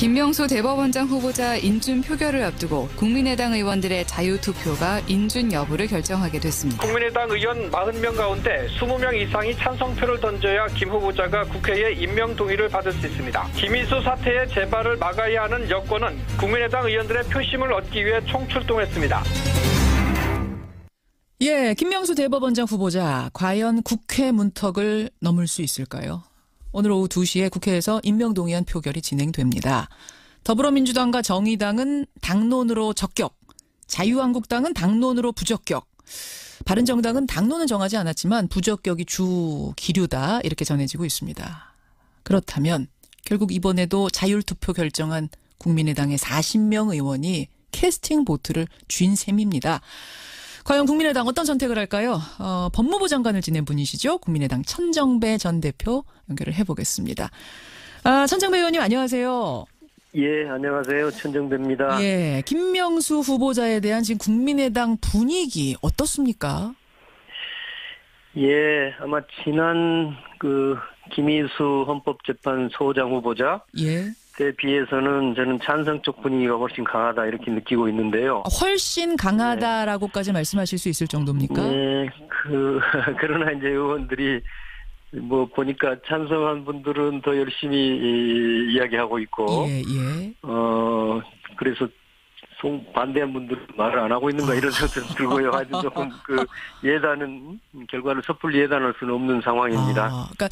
김명수 대법원장 후보자 인준 표결을 앞두고 국민의당 의원들의 자유투표가 인준 여부를 결정하게 됐습니다. 국민의당 의원 40명 가운데 20명 이상이 찬성표를 던져야 김 후보자가 국회에 임명 동의를 받을 수 있습니다. 김희수 사태의 재발을 막아야 하는 여권은 국민의당 의원들의 표심을 얻기 위해 총출동했습니다. 예, 김명수 대법원장 후보자 과연 국회 문턱을 넘을 수 있을까요? 오늘 오후 2시에 국회에서 임명동의안 표결이 진행됩니다. 더불어민주당과 정의당은 당론으로 적격, 자유한국당은 당론으로 부적격, 바른정당은 당론은 정하지 않았지만 부적격이 주 기류다 이렇게 전해지고 있습니다. 그렇다면 결국 이번에도 자율투표 결정한 국민의당의 40명 의원이 캐스팅 보트를 쥔 셈입니다. 과연 국민의당 어떤 선택을 할까요? 어, 법무부 장관을 지낸 분이시죠. 국민의당 천정배 전 대표 연결을 해보겠습니다. 아, 천정배 의원님 안녕하세요. 예, 안녕하세요. 천정배입니다. 예, 김명수 후보자에 대한 지금 국민의당 분위기 어떻습니까? 예, 아마 지난 그 김희수 헌법재판소장 후보자 예. 때 비해서는 저는 찬성 쪽 분위기가 훨씬 강하다 이렇게 느끼고 있는데요. 훨씬 강하다라고까지 말씀하실 수 있을 정도입니까? 네, 그 그러나 이제 의원들이 뭐 보니까 찬성한 분들은 더 열심히 이, 이야기하고 있고 예, 예. 어 그래서 송 반대한 분들은 말을 안 하고 있는가 이런 생각도 들고요. 아주 조금 그 예단은 결과를 섣불리 예단할 수는 없는 상황입니다. 아, 그러니까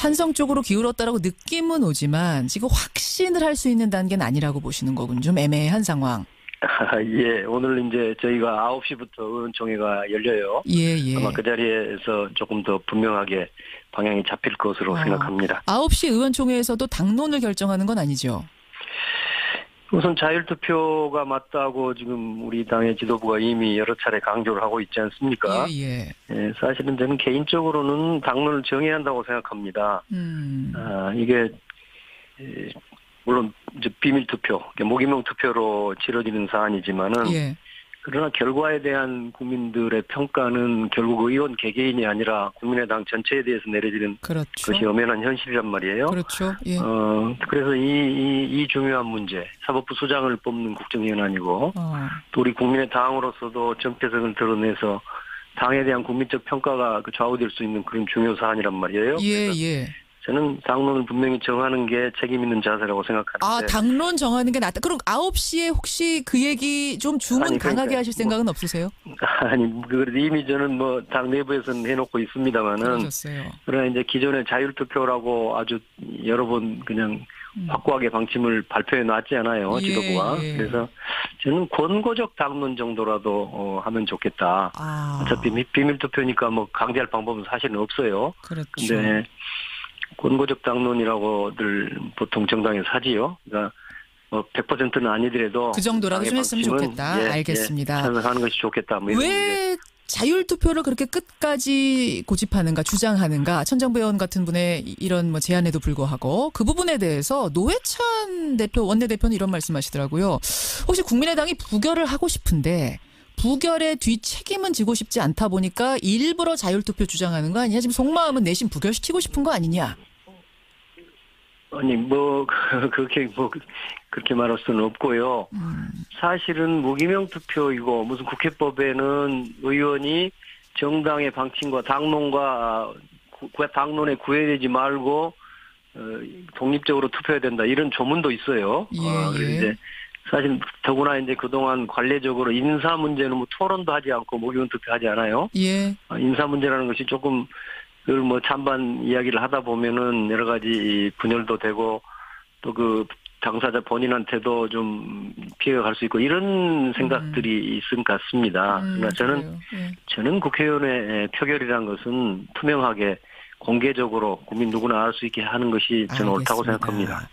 찬성 쪽으로 기울었다라고 느낌은 오지만 지금 확신을 할 수 있는 단계는 아니라고 보시는 거군. 좀 애매한 상황. 예, 오늘 이제 저희가 9시부터 의원총회가 열려요. 예, 예. 아마 그 자리에서 조금 더 분명하게 방향이 잡힐 것으로 아. 생각합니다. 9시 의원총회에서도 당론을 결정하는 건 아니죠. 우선 자율투표가 맞다고 지금 우리 당의 지도부가 이미 여러 차례 강조를 하고 있지 않습니까? 예, 예. 예, 사실은 저는 개인적으로는 당론을 정해야 한다고 생각합니다. 음. 아, 이게 에, 물론 이제 비밀 투표, 모기명 투표로 치러지는 사안이지만은 예. 그러나 결과에 대한 국민들의 평가는 결국 의원 개개인이 아니라 국민의당 전체에 대해서 내려지는 그렇죠. 것이 엄연한 현실이란 말이에요. 그렇죠. 예. 어, 그래서 이, 이, 이 중요한 문제, 사법부 수장을 뽑는 국정위원안이고, 어. 또 우리 국민의 당으로서도 정체성을 드러내서 당에 대한 국민적 평가가 그 좌우될 수 있는 그런 중요 사안이란 말이에요. 예, 예. 저는 당론을 분명히 정하는 게 책임 있는 자세라고 생각하는데. 아, 당론 정하는 게 낫다. 그럼 9시에 혹시 그 얘기 좀 주문 아니, 강하게 그러니까 하실 생각은 없으세요? 아니, 그래도 이미 저는 뭐 당 내부에서는 해놓고 있습니다만은 그러셨어요. 그러나 이제 기존의 자율투표라고 아주 여러 번 그냥 음. 확고하게 방침을 발표해 놨지 않아요 예, 지도부가 예. 그래서 저는 권고적 당론 정도라도 어, 하면 좋겠다 아. 어차피 미- 비밀투표니까 뭐 강제할 방법은 사실은 없어요 그렇죠. 근데 권고적 당론이라고들 보통 정당에서 하지요 그러니까 뭐 100%는 아니더라도 그 정도라도 좀 했으면 좋겠다. 예, 알겠습니다. 예, 찬성하는 것이 좋겠다 뭐. 왜 자율 투표를 그렇게 끝까지 고집하는가 주장하는가 천정배 의원 같은 분의 이- 이런 뭐 제안에도 불구하고 그 부분에 대해서 노회찬 대표 원내대표는 이런 말씀하시더라고요. 혹시 국민의당이 부결을 하고 싶은데 부결의 뒤책임은 지고 싶지 않다 보니까 일부러 자율투표 주장하는 거 아니냐? 지금 속마음은 내심 부결시키고 싶은 거 아니냐? 아니 뭐 그렇게 뭐 그렇게 말할 수는 없고요. 음, 사실은 무기명 투표이고 무슨 국회법에는 의원이 정당의 방침과 당론과 구- 당론에 구애되지 말고 어, 독립적으로 투표해야 된다 이런 조문도 있어요. 예, 어, 그래서 예. 이제 사실 더구나 이제 그동안 관례적으로 인사 문제는 뭐 토론도 하지 않고 무기명 투표하지 않아요. 예, 어, 인사 문제라는 것이 조금 그걸 뭐 찬반 이야기를 하다 보면은 여러 가지 이 분열도 되고 또 그 당사자 본인한테도 좀 피해가 갈 수 있고 이런 생각들이 있은 것 같습니다. 음, 그러나 저는 그래요. 예. 저는 국회의원의 표결이라는 것은 투명하게 공개적으로 국민 누구나 알 수 있게 하는 것이 저는 옳다고 알겠습니다. 생각합니다.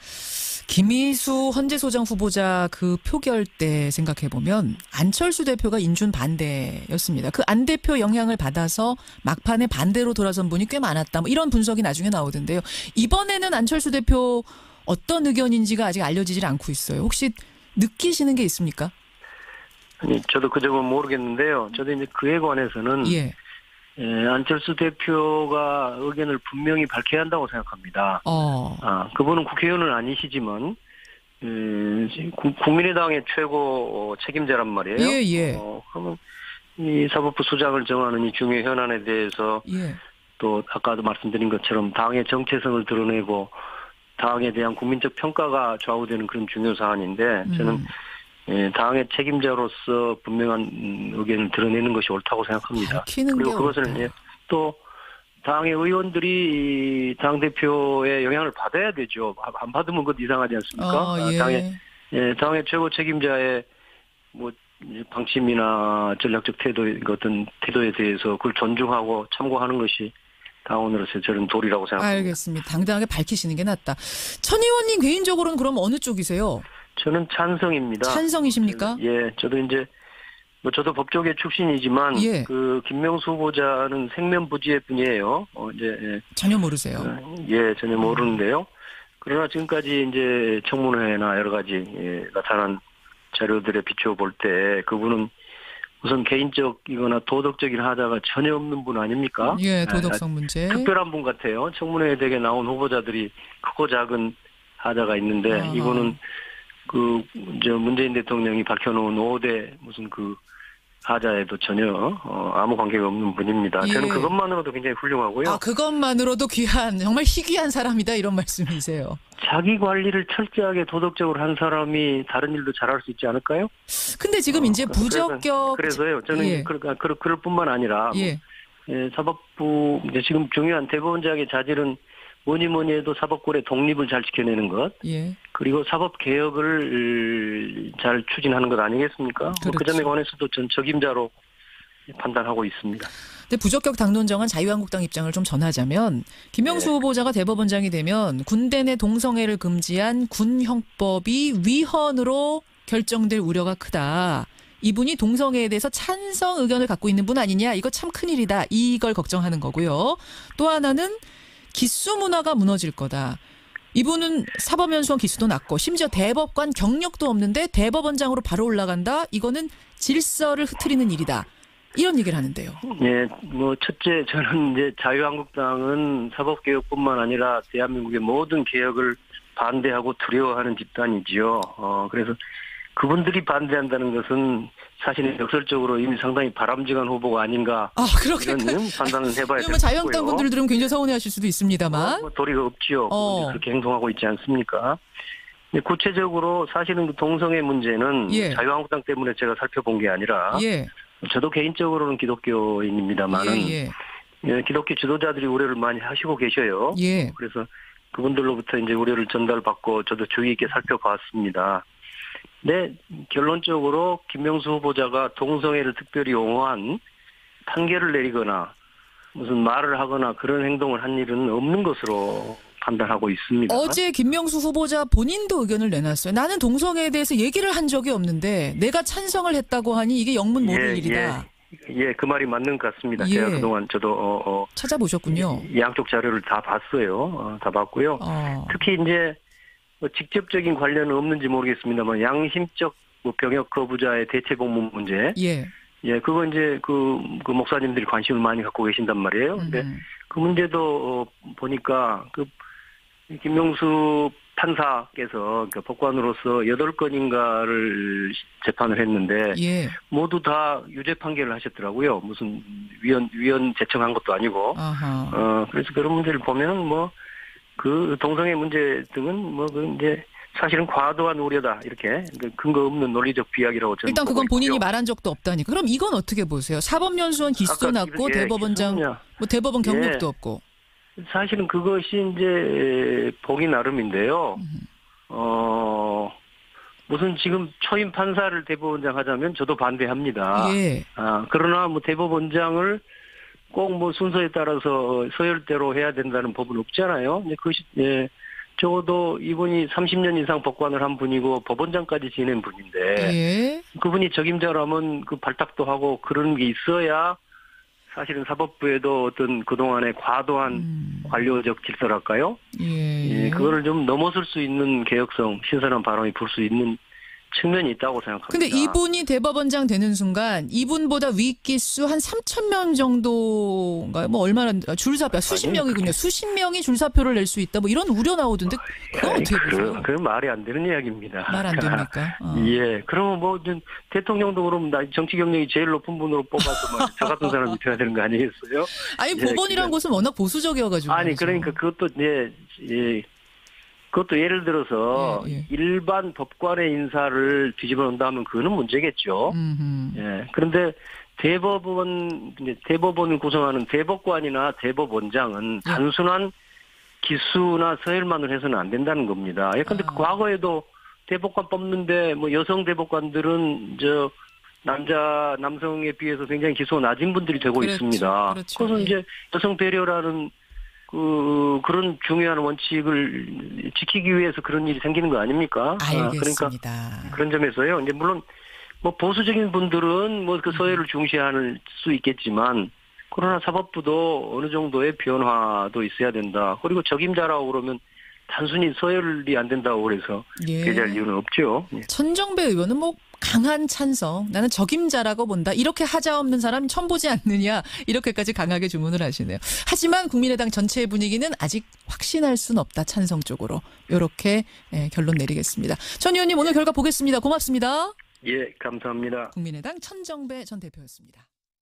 김희수 헌재소장 후보자 그 표결 때 생각해 보면 안철수 대표가 인준 반대였습니다. 그 안 대표 영향을 받아서 막판에 반대로 돌아선 분이 꽤 많았다. 뭐 이런 분석이 나중에 나오던데요. 이번에는 안철수 대표 어떤 의견인지가 아직 알려지질 않고 있어요. 혹시 느끼시는 게 있습니까? 아니 저도 그 점은 모르겠는데요. 저도 이제 그에 관해서는 예. 예, 안철수 대표가 의견을 분명히 밝혀야 한다고 생각합니다. 어. 아, 그분은 국회의원은 아니시지만 음, 구- 국민의당의 최고 어, 책임자란 말이에요. 예, 예. 어, 그러면 이 사법부 수장을 정하는 이 중요 현안에 대해서 예. 또 아까도 말씀드린 것처럼 당의 정체성을 드러내고 당에 대한 국민적 평가가 좌우되는 그런 중요 사안인데 저는 음. 예, 당의 책임자로서 분명한 음, 의견을 드러내는 것이 옳다고 생각합니다. 밝히는 그리고 게 그것을. 예, 또 당의 의원들이 당 대표의 영향을 받아야 되죠. 안- 안 받으면 그것 이상하지 않습니까? 어, 아, 예. 당의 예, 당의 최고 책임자의 뭐 방침이나 전략적 태도 어떤 태도에 대해서 그걸 존중하고 참고하는 것이 당원으로서 저는 도리라고 생각합니다. 알겠습니다. 당당하게 밝히시는 게 낫다. 천 의원님 개인적으로는 그럼 어느 쪽이세요? 저는 찬성입니다. 찬성이십니까? 예, 저도 이제 뭐 저도 법조계 출신이지만 예. 그 김명수 후보자는 생면부지의 분이에요. 어 이제 예, 전혀 모르세요. 어, 예, 전혀 모르는데요. 그러나 지금까지 이제 청문회나 여러 가지 예, 나타난 자료들에 비추어 볼 때 그분은 우선 개인적이거나 도덕적인 하자가 전혀 없는 분 아닙니까? 예, 아, 도덕성 문제. 특별한 분 같아요. 청문회에 대게 나온 후보자들이 크고 작은 하자가 있는데 아하. 이분은 그저 문재인 대통령이 밝혀놓은 5대 무슨 그 하자에도 전혀 어, 아무 관계가 없는 분입니다. 저는 예. 그것만으로도 굉장히 훌륭하고요. 아, 그것만으로도 귀한, 정말 희귀한 사람이다, 이런 말씀이세요. 자기 관리를 철저하게 도덕적으로 한 사람이 다른 일도 잘할 수 있지 않을까요? 근데 지금 이제 어, 그래서- 부적격. 그래서 요. 저는 예. 그, 그, 그럴 뿐만 아니라 예. 예, 사법부 이제 지금 중요한 대법원장의 자질은 뭐니 뭐니 해도 사법권의 독립을 잘 지켜내는 것 예. 그리고 사법 개혁을 잘 추진하는 것 아니겠습니까? 뭐그 그렇죠. 점에 관해서도 전 적임자로 판단하고 있습니다. 근데 부적격 당론 정한 자유한국당 입장을 좀 전하자면 김명수 네. 후보자가 대법원장이 되면 군대 내 동성애를 금지한 군형법이 위헌으로 결정될 우려가 크다. 이분이 동성애에 대해서 찬성 의견을 갖고 있는 분 아니냐? 이거 참 큰일이다. 이걸 걱정하는 거고요. 또 하나는 기수 문화가 무너질 거다. 이분은 사법연수원 기수도 낮고 심지어 대법관 경력도 없는데 대법원장으로 바로 올라간다. 이거는 질서를 흐트리는 일이다. 이런 얘기를 하는데요. 예, 뭐 첫째 저는 이제 자유한국당은 사법 개혁뿐만 아니라 대한민국의 모든 개혁을 반대하고 두려워하는 집단이지요. 어 그래서 그분들이 반대한다는 것은 사실은 역설적으로 이미 상당히 바람직한 후보가 아닌가 아, 그렇게. 이런 판단을 해봐야 그러면 자유한국당 되고요. 분들 들으면 굉장히 서운해하실 수도 있습니다만. 뭐 도리가 없지요. 어. 그렇게 행동하고 있지 않습니까? 근데 구체적으로 사실은 그 동성애 문제는 예. 자유한국당 때문에 제가 살펴본 게 아니라 예, 저도 개인적으로는 기독교인입니다만은 예, 예, 기독교 지도자들이 우려를 많이 하시고 계셔요. 예, 예. 그래서 그분들로부터 이제 우려를 전달받고 저도 주의 있게 살펴봤습니다. 네, 결론적으로 김명수 후보자가 동성애를 특별히 옹호한 판결을 내리거나 무슨 말을 하거나 그런 행동을 한 일은 없는 것으로 판단하고 있습니다. 어제 김명수 후보자 본인도 의견을 내놨어요. 나는 동성애에 대해서 얘기를 한 적이 없는데 내가 찬성을 했다고 하니 이게 영문 모를 예, 일이다. 예, 그 말이 맞는 것 같습니다. 예. 제가 그동안 저도 어, 어, 찾아보셨군요. 양쪽 자료를 다 봤어요. 어, 다 봤고요. 어, 특히 이제 뭐 직접적인 관련은 없는지 모르겠습니다만 양심적 뭐 병역 거부자의 대체 복무 문제, 예. 예, 그거 이제 그, 그 목사님들이 관심을 많이 갖고 계신단 말이에요. 근데 음. 그 문제도 어, 보니까 그 김명수 판사께서 그 법관으로서 여덟 건인가를 재판을 했는데 예. 모두 다 유죄 판결을 하셨더라고요. 무슨 위원 위원 제청한 것도 아니고. 아하. 어 그래서 그런 문제를 보면은 뭐 그 동성애 문제 등은 뭐 그 이제 사실은 과도한 우려다 이렇게 그 근거 없는 논리적 비약이라고 저는 일단 그건 본인이 있고요. 말한 적도 없다니까. 그럼 이건 어떻게 보세요? 사법연수원 기수도 아까 낮고 예, 대법원장 기수냐. 뭐 대법원 경력도 예. 없고. 사실은 그것이 이제 보기 나름인데요. 어 무슨 지금 초임 판사를 대법원장 하자면 저도 반대합니다. 예. 아 그러나 뭐 대법원장을 꼭 뭐 순서에 따라서 서열대로 해야 된다는 법은 없잖아요. 근데 그것이 예 적어도 이분이 30년 이상 법관을 한 분이고 법원장까지 지낸 분인데 예. 그분이 적임자라면 그 발탁도 하고 그런 게 있어야 사실은 사법부에도 어떤 그동안의 과도한 음. 관료적 질서랄까요? 예. 예, 그거를 좀 넘어설 수 있는 개혁성, 신선한 발언이 불 수 있는 측면이 있다고 생각합니다. 근데 이분이 대법원장 되는 순간 이분보다 위기수 한 3천 명 정도인가요? 뭐 얼마나 줄사표 수십 아니, 명이군요. 수십 명이 줄사표를 낼 수 있다. 뭐 이런 우려 나오던데 그건 아니, 어떻게 보세요? 그, 그건 말이 안 되는 이야기입니다. 말 안 됩니까? 어. 예, 그러면 뭐 대통령도 그러면 나 정치 경력이 제일 높은 분으로 뽑아서 뭐저 같은 사람이 돼야 되는 거 아니겠어요? 아니 예, 법원이란 그래. 곳은 워낙 보수적이어가지고 아니. 그러니까 그것도 예, 예 그것도 예를 들어서 예, 예. 일반 법관의 인사를 뒤집어 놓는다면 그거는 문제겠죠. 음흠. 예. 그런데 대법원 대법원을 구성하는 대법관이나 대법원장은 예. 단순한 기수나 서열만을 해서는 안 된다는 겁니다. 예, 근데 아. 과거에도 대법관 뽑는데 뭐 여성 대법관들은 저 남자 남성에 비해서 굉장히 기수가 낮은 분들이 되고 그렇죠. 있습니다. 그렇죠. 래서 예. 이제 여성 배려라는 그 그런 중요한 원칙을 지키기 위해서 그런 일이 생기는 거 아닙니까? 아, 그러니까 알겠습니다. 그런 점에서요. 이제 물론 뭐 보수적인 분들은 뭐 그 서열을 중시할 수 있겠지만 그러나 사법부도 어느 정도의 변화도 있어야 된다. 그리고 적임자라고 그러면 단순히 서열이 안 된다고 그래서 예. 배제할 이유는 없죠. 예. 천정배 의원은 뭐 강한 찬성, 나는 적임자라고 본다. 이렇게 하자 없는 사람 처음 보지 않느냐. 이렇게까지 강하게 주문을 하시네요. 하지만 국민의당 전체의 분위기는 아직 확신할 수는 없다. 찬성 쪽으로. 이렇게 예, 결론 내리겠습니다. 전 의원님 오늘 결과 보겠습니다. 고맙습니다. 예, 감사합니다. 국민의당 천정배 전 대표였습니다.